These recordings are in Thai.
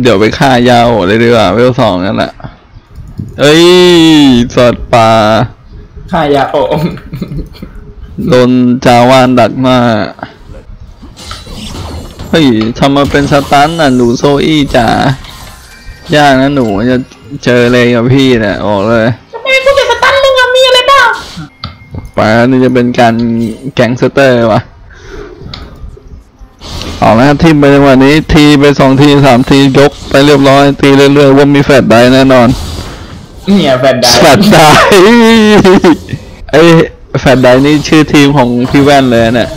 เดี๋ยวไปฆ่ายาโอเลยดีกว่าเวลสองนั่นแหละเอ้ยสัตว์ป่าค่ายาโอมโดนจาวานดักมาเฮ้ยทำมาเป็นสตันน่ะหนูโซอี้จ๋ายากนะหนูจะเจอเลยกับพี่เนี่ยบอกเลยทำไมกูจะสตันมึงอะมีอะไรบ้างป่านี่จะเป็นการแก๊งสเตอร์วะ เอาละครับทีมไปในวันนี้ทีไปสองทีสามทียกไปเรียบร้อย ตีเรื่อยๆว่ามีแฟดได้แน่นอนเนี่ยแฟนได้แฟดได้ไอ้ยแฟดได้นี่ชื่อทีมของพี่แว่นเลยเนี่ย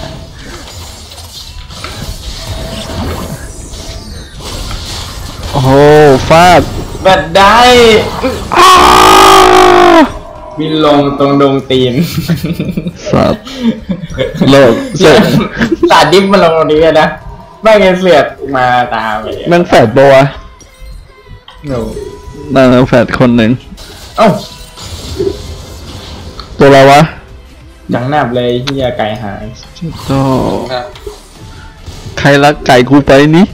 โอ้โหฟาดแฟนได้อ้าบินลงตรงดงตีนสัตว์โลกเสร็จสาดดิฟมาลงตรงนี้นะ ไม่งั้นเสือกมาตามไปมันแฟดปะวะหนูนั่นแฟดคนหนึ่งเอ้าตัวอะไรวะจังหนับเลยที่ไก่หายก็ใครรักไก่กูไปนี่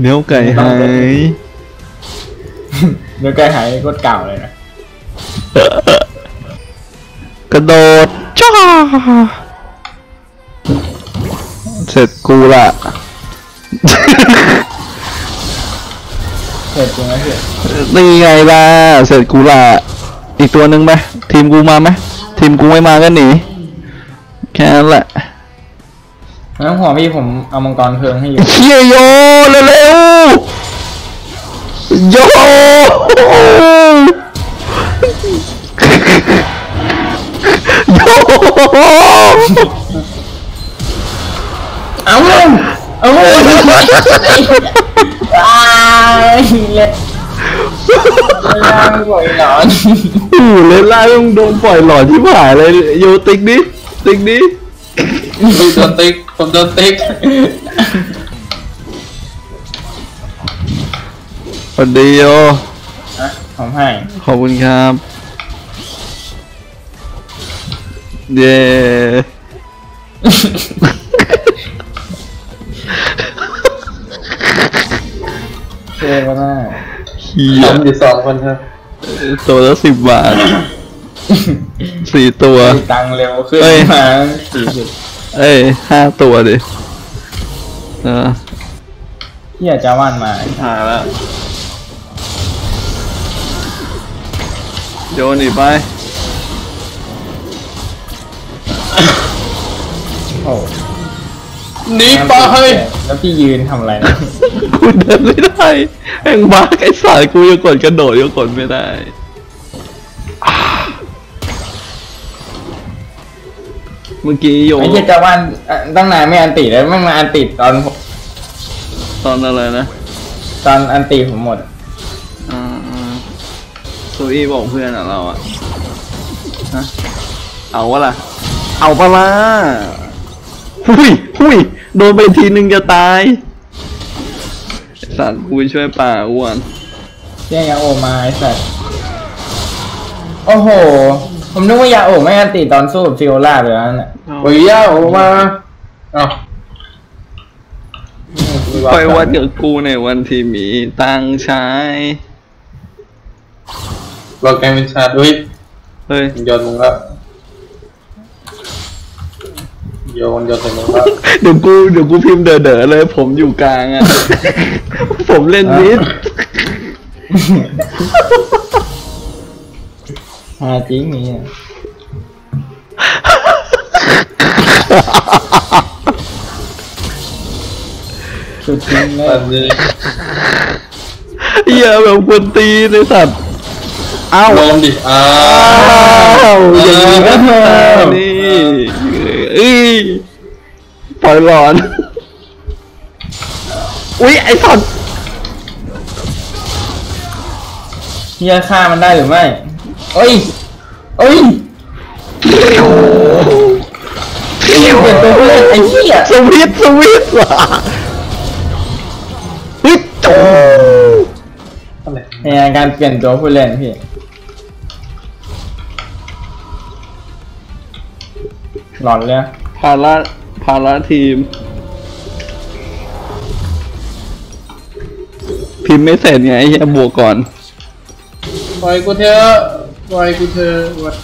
เดี๋ยวไก่หายเนื้อไก่หายโคตรเก่าเลยนะกระโดดจ้า เสร็จกูละเผ็ดจริงไหมเผ็ดนี่ไงล่ะเสร็จกูละอีกตัวหนึ่งไหมทีมกูมาไหมทีมกูไม่มาก็หนีแค่นั้นแหละไม่ต้องห่วงพี่ผมเอามังกรเพลิงให้อยู่เฮียโยเร็วๆโยโย เอาเอาอ้ายเล็ดล่างบ่อยหนอนโอ้โหเล่นล่างต้องโดนปล่อยหลอดที่ผ่ายเลยโยติ๊กดิติ๊กดิไม่โดนติ๊กผมโดนติ๊กสวัสดีโยอะผมให้ขอบคุณครับ เย้ เท่มากเฮียทำอยู่สองคนครับตัวละสิบบาทสี่ตัวมีตังค์เร็วขึ้นเอ้ย มาสี่สิบเอ้ยห้าตัวดิเออที่อยากจะว่านมาหาแล้วโยนอีกไป โอ้ หนีไปเฮ้ยแล้วพี่ยืนทำอะไรนะ กูเดินไม่ได้แม่งบ้าไอ้สายกูยังกดกระโดดยังกดไม่ได้อ่าเมื่อกี้โยไอ้เหี้ยจะว่านอะตั้งนานไม่อันติแล้วไม่มาอันติตอนผมตอนอะไรนะตอนอันติผมหมด อ่าอ่าโซอี้บอกเพื่อนอะเราอะฮะเอาวะล่ะ เอาปะล่ะ หุยหุยโดนไปทีนึงจะตายไอ้สัตว์กูไปช่วยป่าอ้วนเรียกยาโอมาไอ้สัสโอ้โห ผมนึกว่ายาโอไม่อันติตอนสู้กับฟิโอลาเลยนั่นน่ะโอ้ยย่าออกมาเอ้าไปวัดกับกูในวันที่มีตังค์ใช้เราแกงเป็นชาด้วยเฮ้ยโยนมึงแล้ว โยนโยนใส่มึงแล้วเดี๋ยวกูเดี๋ยวกูพิมพ์เด๋อๆเลย ผมอยู่กลางอะผมเล่นมิดฮาจริงนี่อะสุดจริงเลตอยนนี้เหี้ยแบบกวนตีนไอสัตว์อ้าวลงดิ อ้าอ้าววอย่างนี้ก็ได้นี่ เอ้ยปล่อยหลอน อุ๊ยไอสัตว์เฮียฆ่ามันได้หรือไม่เอ้ยเอ้ยเปลี่ยนตัวผู้เล่นไอ้เหี้ยสวิตช์สวิตช์ว่ะเฮ้ยโจอะไรในการเปลี่ยนตัวผู้เล่นพี่ หลอนเลยภาระภาระทีม พิมพ์ไม่เสร็จไงไอ้เหี้ยบวกก่อน ปล่อยกูเถอะปล่อยกูเถอะวัด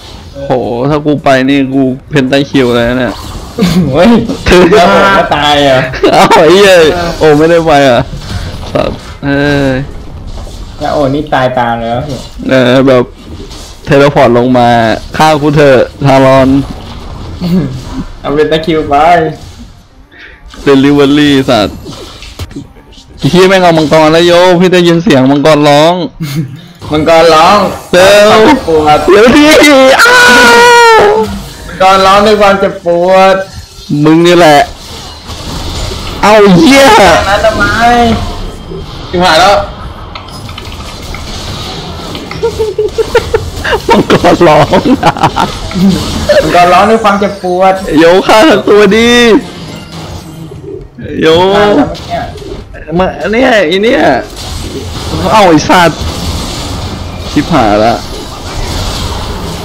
โห ถ้ากูไปนี่กูเพนไตคิวเลยนะเนี่ยเฮ้ยถึงแล้วผมก็ตายอะอ้าวไอ้เหี้ยโอ้ไม่ได้ไปอะสัตว์เออยาโอนี่ตายตามเลยพี่เออแบบเทเลพอร์ตลงมาฆ่ากูเถอะทารอน เอาเป็นตะคริวไปเดลิเวอรี่สัตว์ไอ้เฮียแม่งเอามังกรแล้วโยพี่ได้ยินเสียงมังกรร้อง มังกรร้องเร็วความเจ็บปวดเดี๋ยวดิอ้าวมังกรร้องด้วยความเจ็บปวด มึงนี่แหละ เอาเหี้ยนะทำไมชิบหายแล้ว มังกรร้องมังกรร้องด้วยความเจ็บปวด โยฆ่าทั้งตัวดี โยตายแล้วเนี่ยมาเนี่ยไอเนี่ยเอาไอสัตว์ชิบหายละ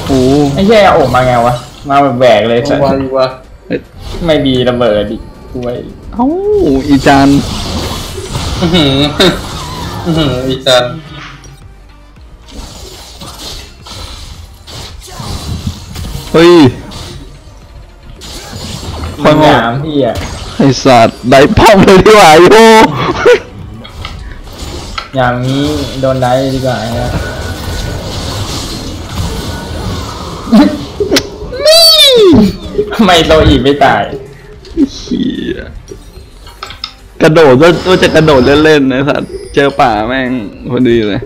โอ้ไอ้เหี้ยยาโอมาไงวะ มาแบบแหวกเลยสัสวาดีวะไม่ดีระเบิดดิกล้วยเอ้าอีจานอื้อหืออื้อหืออีจัน เฮ้ยยิงหยามพี่อะไอสัตว์ได้ป้อมเลยดีกว่าโยอย่างนี้โดนได้ดีกว่านะทำไมโตอีกไม่ตายเหี้ยกระโดดก็ก็จะกระโดดเล่นๆนะสัตว์เจอป่าแม่งพอดีเลย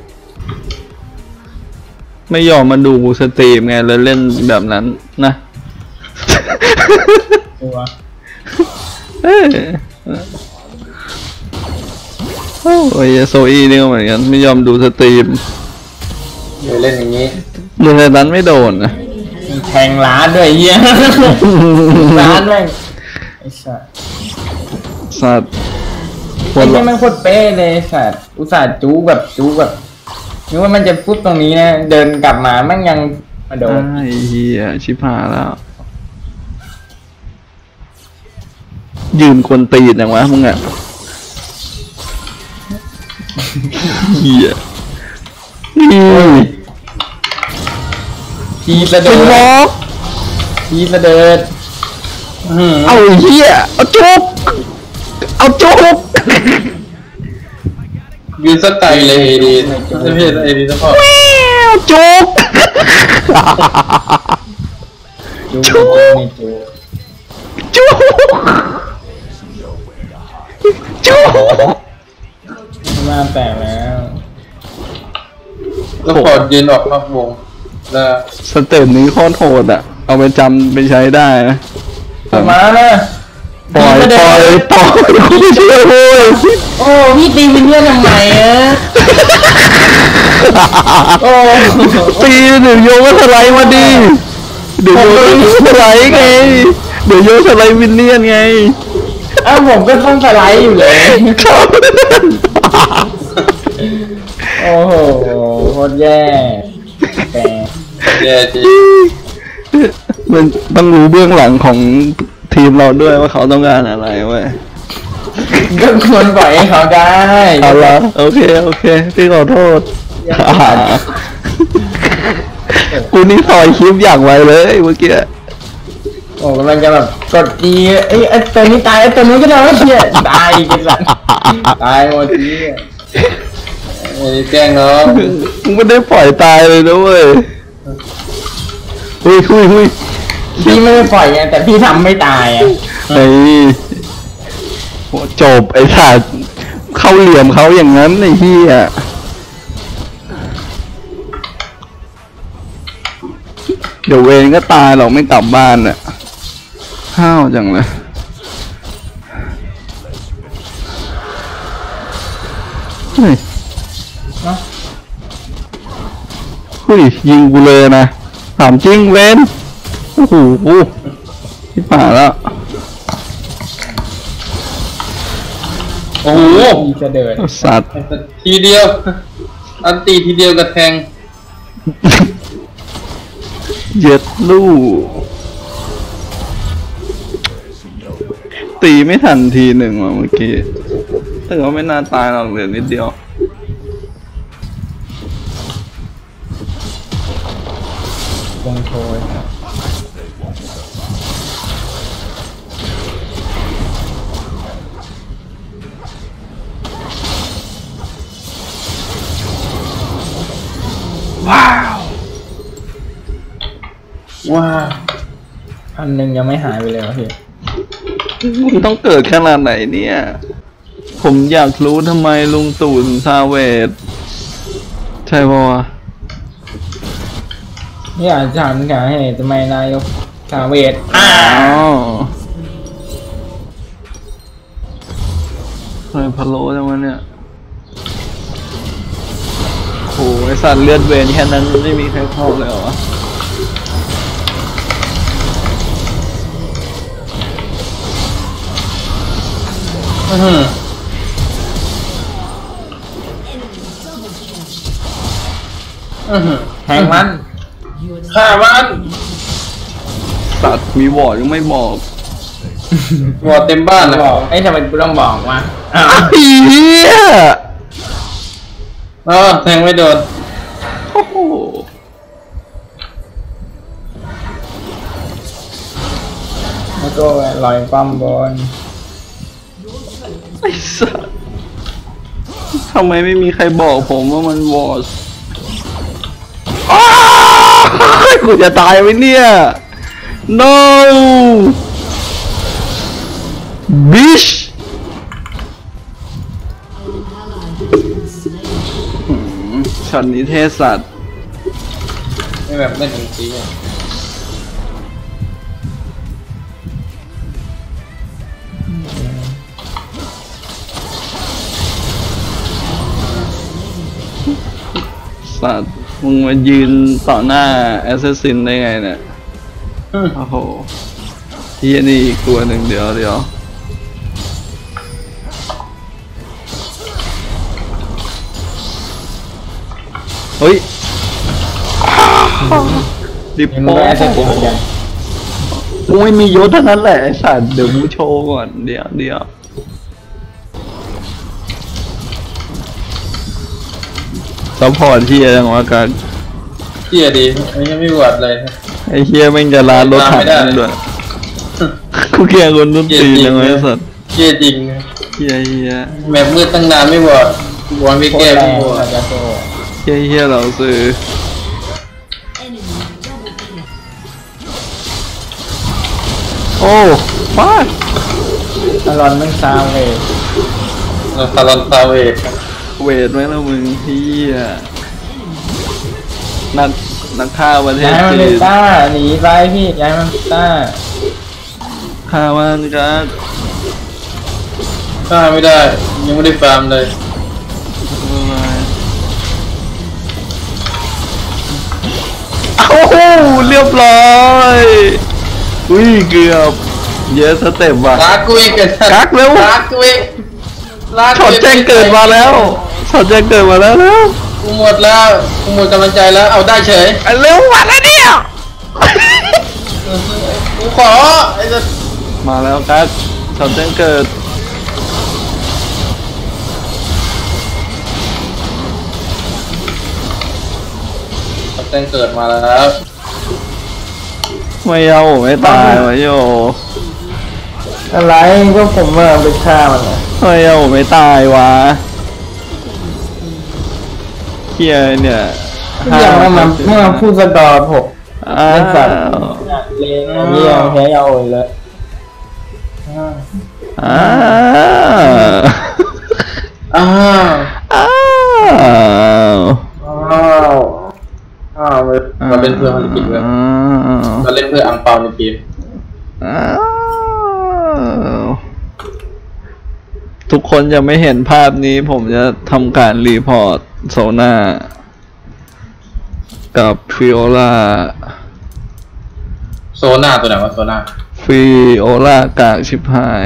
ไม่ยอมมาดูสตรีมไงเลยเล่นแบบนั้นนะตัวเอ้ยโอ้ยโซอีนี่ก็เหมือนกันไม่ยอมดูสตรีมเดี๋ยวเล่นอย่างนี้เรื่องนั้นไม่โดนนะแทงร้านด้วยไอ้เหี้ยร้านแม่งไอ้สัสสัตว์คไอ้นเหี้ละยแม่งโคตรเป๊ะเลยสัสอุตส่าห์จูแบบจูแบบ นึกว่ามันจะฟุตตรงนี้นะ เดินกลับมาแม่งยังมาโดนไอ้เหี้ยชิบหายแล้ว ยืนกวนตีนอย่างวะมึงอะเหี้ยนี่ทีสะเป็เดินดล็อกทีสะเดิดอื้อหือเอาไอ้เหี้ยเอาจุกเอาจุก ยืนสักไกลเลยเอดีไม่ใช่เอดีสักพอแมวจุกจูไม่จูจุกจุกมาแตกแล้วแล้วพอยืนออกนอกวงแล้วสเต็ปนี้โคตรโหดอะ เอาไปจำไปใช้ได้นะมาเลย ปล่อยปล่อยปล่อยกูไม่เชื่อเว้ยโอ้พี่ตีวินเนียนทำไมอะโอ้ตีเดี๋ยวโยก็สไลด์มาดิเดี๋ยวโยก็สไลด์ไง เดี๋ยวโยสไลด์วินเนียนไงอ้าวผมก็ต้องสไลด์อยู่เลยครับโอ้โหโคตรแย่แต่แย่จริงมันต้องรู้เบื้องหลังของ ทีมเราด้วยว่าเขาต้องการอะไรเว้ยก็ควรปล่อยให้เขาได้เอาละโอเคโอเค พี่ขอโทษกูนี่ซอยคลิปอย่างไวเลยเมื่อกี้โอ้กำลังจะแบบกดจีเอ้ยไอ้ตัวนี้ตายไอ้ตัวนี้ก็ได้เชี่ยตายกันสัตว์ตายหมดทีเอดีแกล้งน้องมึงไม่ได้ปล่อยตายเลยนะเว้ยหุยหุยหุย พี่ไม่ได้ปล่อยไงแต่พี่ทำไม่ตายอะไอ้โหจบไอ้สัตว์เข้าเหลี่ยมเขาอย่างนั้นไอ้เหี้ยเดี๋ยวเวรก็ตายหรอกไม่กลับบ้านอะห้าวจังเลยเฮ้ยเนาะเฮ้ยยิงกูเลยนะถามจริงเวน โอ้โหที่ป่าแล้ว โอ้โหพี่จะเดินสัตว์ ทีเดียว อันตีทีเดียวกับแทงเย็ดลูกตีไม่ทันทีหนึ่งว่ะเมื่อกี้แต่ว่าไม่น่าตายหรอกเหลือนิดเดียววงโชย ว้าพันหนึ่งยังไม่หายไปเลยเหรอพี่มึงต้องเกิดขนาดไหนเนี่ย ผมอยากรู้ทำไมลุงตู่ถึงซาเวดใช่ปะวะนี่อาจจะถามกันให้ทำไมนายกสาเวทอ๋อทำไมพะโล้จังวะเนี่ยโหไอสัตว์เลือดเวนแค่นั้นไม่มีใครเข้าเลยเหรอ แทงมันฆ่ามันสัตว์มีวอร์ดยังไม่บอกหัวเต็มบ้านเลยบอกไอ้ยทำไมกูต้องบอกวะอ้าวเฮียเออแทงไม่โดนโอ้โหแล้วก็ลอยปั้มบอล ไอสัตว์ทำไมไม่มีใครบอกผมว่ามันวอร์ดอ้าวกูจะตายไหมเนี่ย no bitch ช็อตนี้เทศสัตว์ไม่แบบไม่ถึงจีอะ สัตว์มึงมายืนต่อหน้าแอสซัสซินได้ไงเนี่ยอื้อโอ้โหเฮียนี่อีกตัวหนึ่งเดี๋ยวเดี๋ยวเฮ้ยดิปยังโป้ไม่ได้แอสเซทเหมือนกันกูไม่มียศเท่านั้นแหละไอ้สัตว์เดี๋ยวกูโชว์ก่อนเดี๋ยวเดี๋ยว ซัพพอร์ตที่ยังวะกันเที่ยดีอันนี้ยังไม่บวชเลย ไอ้เฮียแม่งจะลานรถถังไม่ได้ด้วยกูเกลียดคนต้นตีนยังไงไอ้สัตว์เที่ยจริงเฮียเฮียแบบมืดตั้งนานไม่บวชบวชไม่โคตแก้รแรไม่งบวชอาจจะโตเฮียเฮียเราซื้อโอ้ฟาดอารอนแม่งซาเวทเราตาลอนตาเวท เวทไหมล่ะมึงเฮียนักนักฆ่าประเทศย้ายมันจีเป็นนต้าหนีไปพี่ย้ายมันเป็นต้าฆ่ามันกันฆ่าไม่ได้ ยังไม่ได้ฟาร์มเลยเอ้าเรียบร้อยอุ้ยเกือบเยอะสเต็ปว่ะ ลากูอีกไอ้สัตว์กักเร็ว ลากูอีกลากูช็อตอีกแจ้งเกิดมาแล้ว ช็อตแจ้งเกิดมาแล้วแล้วกูหมดแล้วกูหมดกำลังใจแล้วเอาได้เฉยอะเร็วมาแล้วเนี่ยกูขอไอ้สัตว์มาแล้วกักช็อตแจ้งเกิดช็อตแจ้งเกิดมาแล้วไม่เอาไม่ตายวะโยอะไรก็ผมว่าไปฆ่ามันอะไม่เอาไม่ตายวะ เฮียเนี่ยอย่างนั้นมันเมื่อพูดสกอร์ผมอ้าเล่นสัตว์วเลนเยี่ยมแพ้ยาโอยเลยอ้าวอ้าวอ้าวอ้าวอ้าวมาเป็นเพื่อนมันกินเลยอ้าวมาเล่นเพื่ออังเปาในเกมอ้าวทุกคนจะไม่เห็นภาพนี้ผมจะทำการ report โซน่า กับฟิโอร่าโซน่าตัวไหนวะโซน่าฟิโอร่ากากชิบหาย